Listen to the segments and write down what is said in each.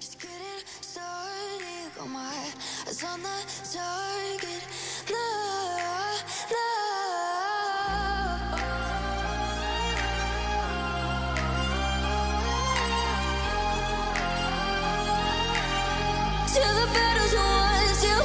Just getting started. Got my eyes on the target. No, no. Till the battle's won, till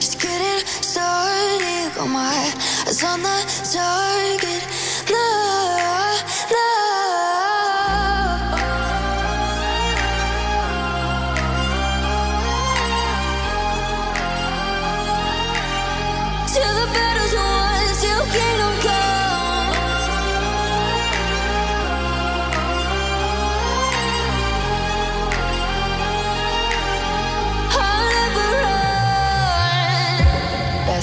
Just getting started. Got my eyes on the target. No,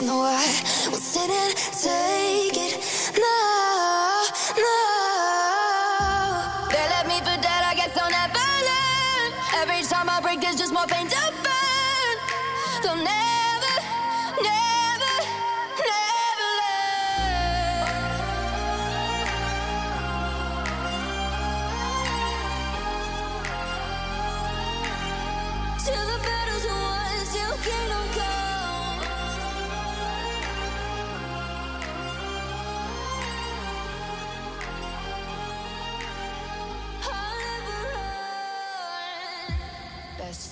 No, I won't sit and take it. No, no. They left me I guess I'll never learn. Every time I break, there's just more pain to burn. Never,